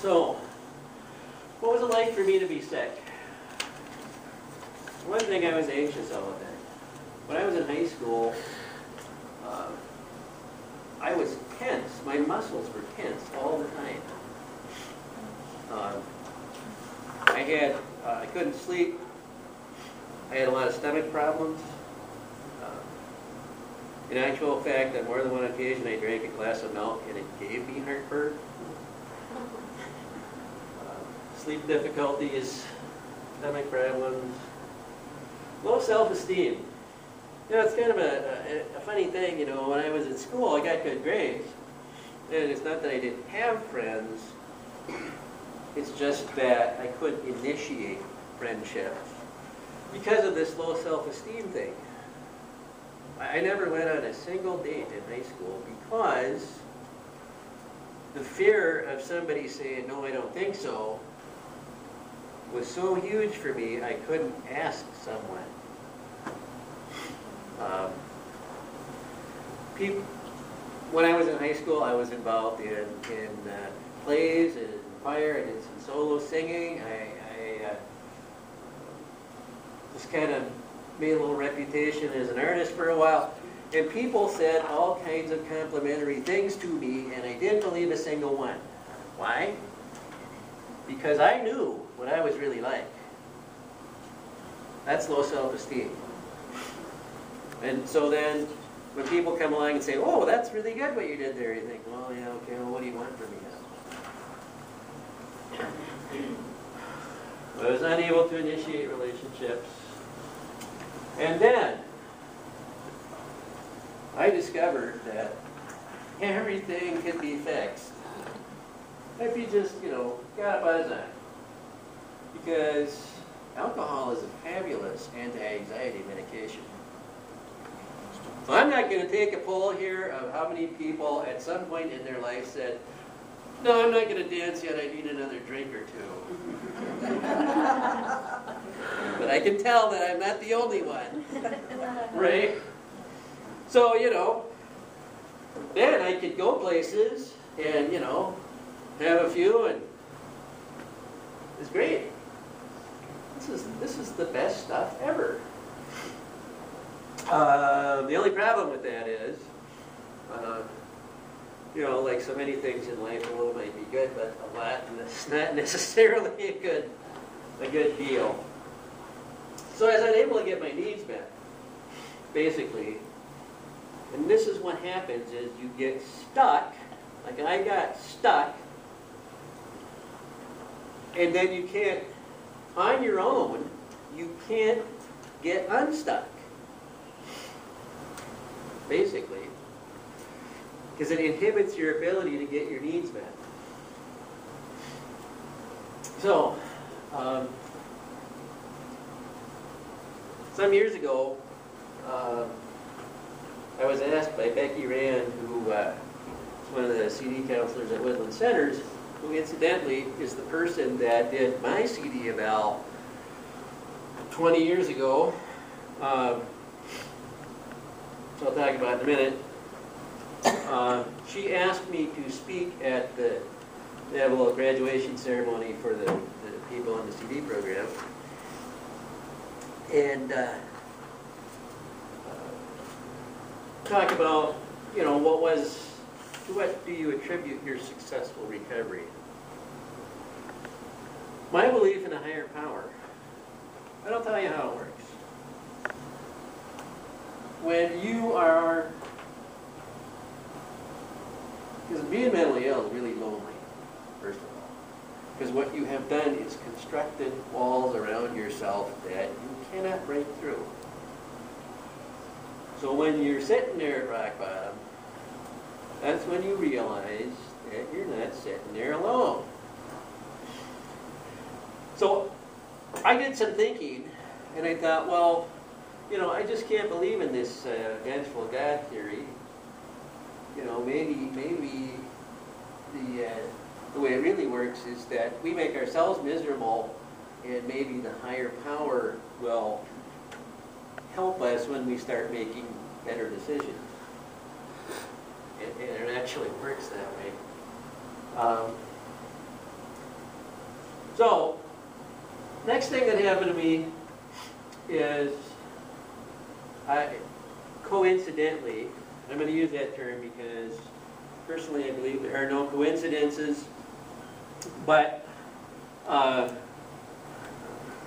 So, what was it like for me to be sick? One thing I was anxious about that. When I was in high school, uh, I was tense. My muscles were tense all the time. Uh, I had, uh, I couldn't sleep. I had a lot of stomach problems. Uh, In actual fact, on more than one occasion, I drank a glass of milk and it gave me heartburn. Sleep difficulties, stomach problems, low self-esteem. You know, it's kind of a, a, a funny thing, you know, when I was in school, I got good grades. And it's not that I didn't have friends, it's just that I couldn't initiate friendships because of this low self-esteem thing. I never went on a single date in high school because the fear of somebody saying, no, I don't think so, was so huge for me, I couldn't ask someone. Um, peop- when I was in high school, I was involved in, in uh, plays and choir, I did some solo singing. I, I uh, just kind of made a little reputation as an artist for a while. And people said all kinds of complimentary things to me, and I didn't believe a single one. Why? Because I knew what I was really like. That's low self-esteem. And so then, when people come along and say, oh, that's really good what you did there, you think, well, yeah, okay, well, what do you want from me now? I was unable to initiate relationships. And then, I discovered that everything can be fixed if you just, you know, got a buzz on. Because alcohol is a fabulous anti-anxiety medication. So I'm not going to take a poll here of how many people at some point in their life said, no, I'm not going to dance yet, I need another drink or two. but I can tell that I'm not the only one. Right? So, you know, then I could go places and, you know, have a few and it's great. This is, this is the best stuff ever. Uh, the only problem with that is, uh, you know, like so many things in life, a little might be good, but a lot is not necessarily a good, a good deal. So I was unable to get my needs met, basically. And this is what happens is you get stuck, like I got stuck, and then you can't, on your own, you can't get unstuck basically, because it inhibits your ability to get your needs met. So, um, some years ago, uh, I was asked by Becky Rand, who uh, is one of the CD counselors at Woodland Centers, who incidentally is the person that did my CD eval 20 years ago. Um, so I'll talk about in a minute. Uh, she asked me to speak at the, little graduation ceremony for the, the people in the CD program. And uh, talk about, you know, what was, to what do you attribute your successful recovery? My belief in a higher power. I don't tell you how it works when you are, because being mentally ill is really lonely, first of all. Because what you have done is constructed walls around yourself that you cannot break through. So when you're sitting there at rock bottom, that's when you realize that you're not sitting there alone. So I did some thinking, and I thought, well, you know, I just can't believe in this uh, vengeful God theory. You know, maybe maybe the uh, the way it really works is that we make ourselves miserable, and maybe the higher power will help us when we start making better decisions. And it actually works that way. Um, So, next thing that happened to me is, I, coincidentally, I'm gonna use that term because personally I believe there are no coincidences, but, uh,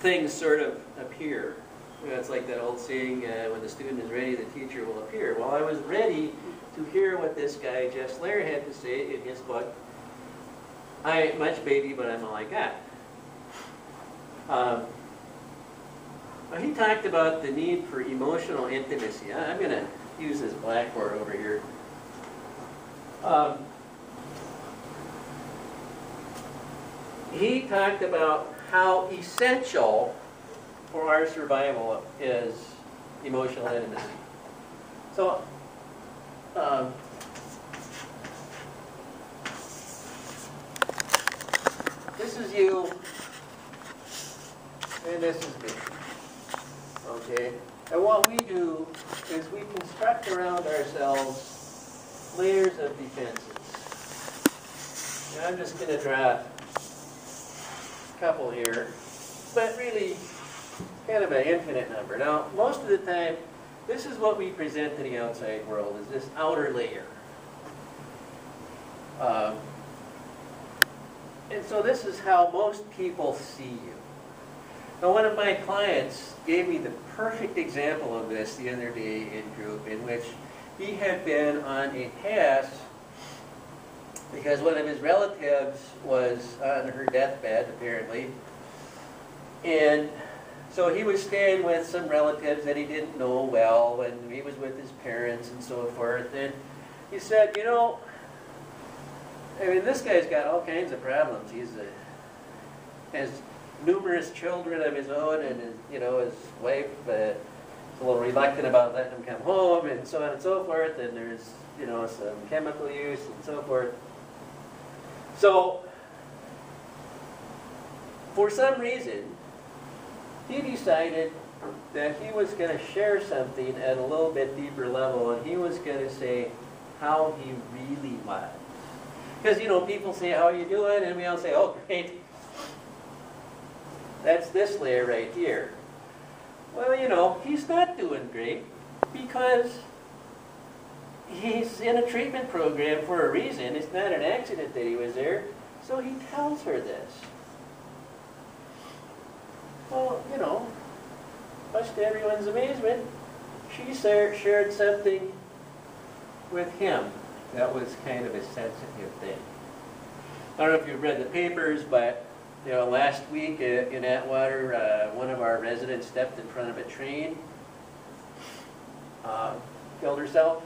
things sort of appear. You know, it's like that old saying, uh, when the student is ready, the teacher will appear. Well, I was ready to hear what this guy, Jess Lair, had to say in his book, I ain't much baby, but I'm all I got. Um, he talked about the need for emotional intimacy. I- I'm going to use this blackboard over here. Um, he talked about how essential for our survival is emotional intimacy. So, um, this is you, and this is me. Okay? And what we do is we construct around ourselves layers of defenses. And I'm just going to draw a couple here, but really kind of an infinite number. Now, most of the time, this is what we present to the outside world, is this outer layer. Um, and so this is how most people see you. Now, one of my clients gave me the perfect example of this the other day in group, in which he had been on a pass because one of his relatives was on her deathbed, apparently. And so he was staying with some relatives that he didn't know well, and he was with his parents and so forth. And he said, you know, I mean, this guy's got all kinds of problems. He's a, has numerous children of his own, and his, you know, his wife uh, is a little reluctant about letting him come home, and so on and so forth. And there's, you know, some chemical use and so forth. So, for some reason, he decided that he was going to share something at a little bit deeper level, and he was going to say how he really was. Because, you know, people say, how are you doing? And we all say, oh, great. That's this layer right here. Well, you know, he's not doing great because he's in a treatment program for a reason. It's not an accident that he was there. So he tells her this. Well, you know, much to everyone's amazement, she shared something with him that was kind of a sensitive thing. I don't know if you've read the papers, but you know, last week uh, in Atwater, uh, one of our residents stepped in front of a train, uh, killed herself,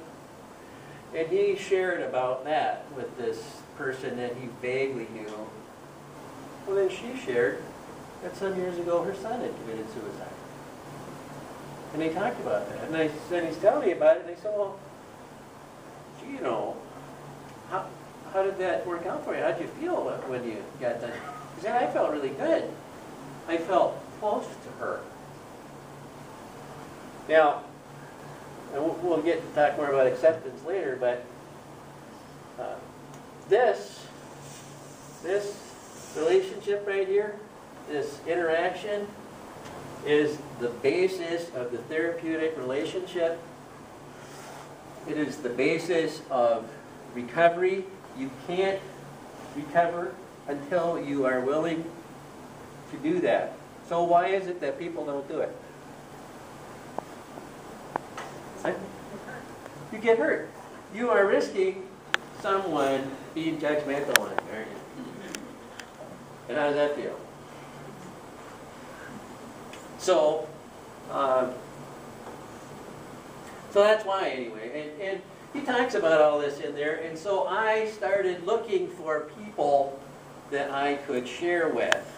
and he shared about that with this person that he vaguely knew. Well, then she shared that some years ago her son had committed suicide. And they talked about that. And I, then he's telling me about it, and I said, well, gee, you know, how, how did that work out for you? How did you feel when you got done? He said, I felt really good. I felt close to her. Now, and we'll, we'll get to talk more about acceptance later, but uh, this, this relationship right here, this interaction, is the basis of the therapeutic relationship. It is the basis of recovery. You can't recover until you are willing to do that. So why is it that people don't do it? You get hurt. You are risking someone being judgmental on you, aren't you? And how does that feel? So, um, so that's why anyway. And, and he talks about all this in there. And so I started looking for people that I could share with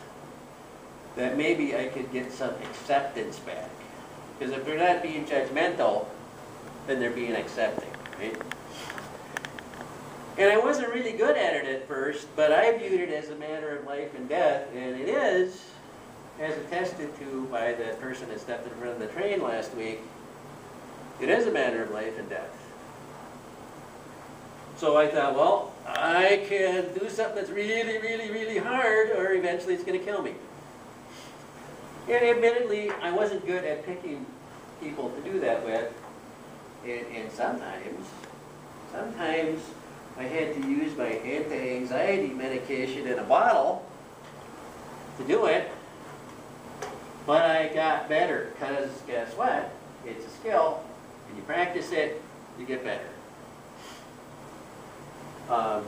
that maybe I could get some acceptance back. Because if they're not being judgmental, then they're being accepting, right? And I wasn't really good at it at first, but I viewed it as a matter of life and death, and it is, as attested to by the person that stepped in front of the train last week, it is a matter of life and death. So I thought, well, I can do something that's really, really, really hard, or eventually it's going to kill me. And admittedly, I wasn't good at picking people to do that with. And, and sometimes, sometimes I had to use my anti-anxiety medication in a bottle to do it. But I got better, because guess what? It's a skill, and you practice it, you get better. Um,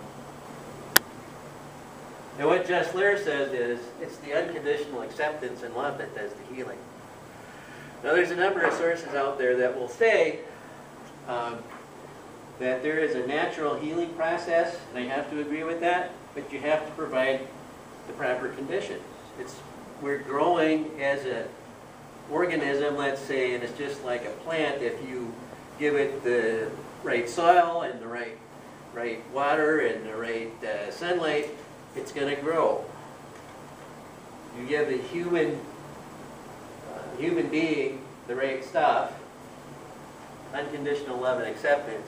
and what Jess Lair says is, it's the unconditional acceptance and love that does the healing. Now, there's a number of sources out there that will say um, that there is a natural healing process, and I have to agree with that, but you have to provide the proper conditions. It's, we're growing as an organism, let's say, and it's just like a plant. If you give it the right soil and the right, right water and the right uh, sunlight, it's going to grow. You give the human, uh, human being the right stuff, unconditional love and acceptance,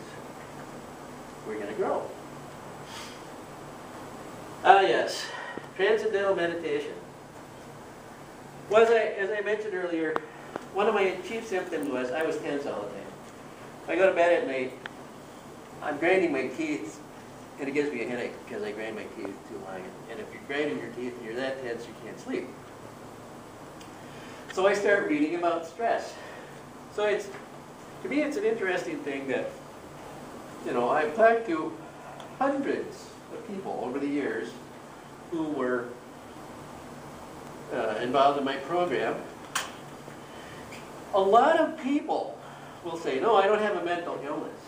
we're going to grow. Ah, yes, transcendental meditation. Was I, as I mentioned earlier, one of my chief symptoms was I was tense all the time. I go to bed at night, I'm grinding my teeth, and it gives me a headache because I grind my teeth too long. And if you're grinding your teeth and you're that tense, you can't sleep. So I start reading about stress. So it's, to me, it's an interesting thing that, you know, I've talked to hundreds of people over the years who were uh, involved in my program. A lot of people will say, no, I don't have a mental illness.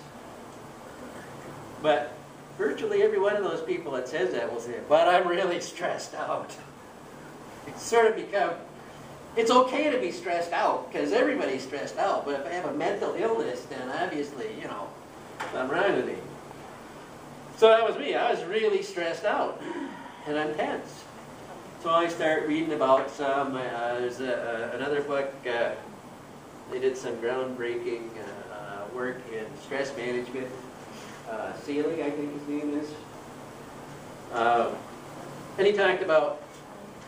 But virtually every one of those people that says that will say, but I'm really stressed out. It's sort of become, it's okay to be stressed out, because everybody's stressed out, but if I have a mental illness, then obviously, you know, with me. So that was me, I was really stressed out, and I'm tense. So I start reading about some, uh, there's a, another book, uh, they did some groundbreaking uh, uh, work in stress management. Uh, I think his name is. Um, and he talked about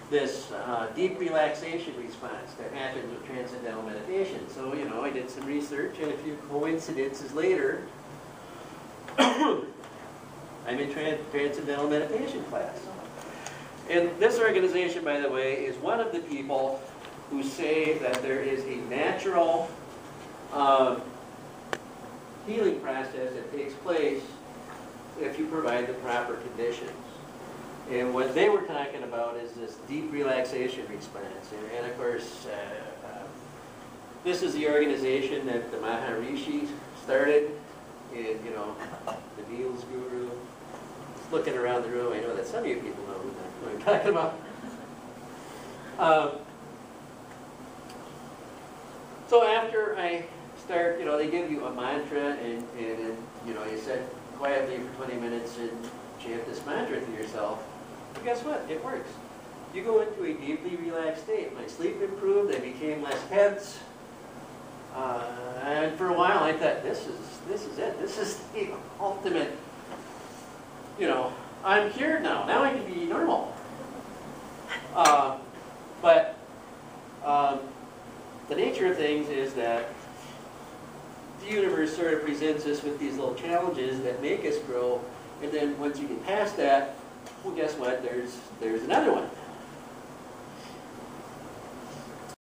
this uh, deep relaxation response that happens with transcendental meditation. So, you know, I did some research, and a few coincidences later, I'm in tran transcendental meditation class. And this organization, by the way, is one of the people who say that there is a natural uh, healing process that takes place if you provide the proper conditions. And what they were talking about is this deep relaxation response. And, and of course, uh, uh, this is the organization that the Maharishi started. And, you know, the Niels Guru. Looking around the room, I know that some of you people know who I'm talking about. So after I start, you know, they give you a mantra and, and, and you know, you sit quietly for 20 minutes and chant this mantra to yourself. But guess what? It works. You go into a deeply relaxed state. My sleep improved. I became less tense. Uh, and for a while, I thought, this is this is it. This is the ultimate. You know, I'm cured now. Now I can be normal. Uh, but um, the nature of things is that the universe sort of presents us with these little challenges that make us grow, and then once you get past that, well, guess what? There's there's another one.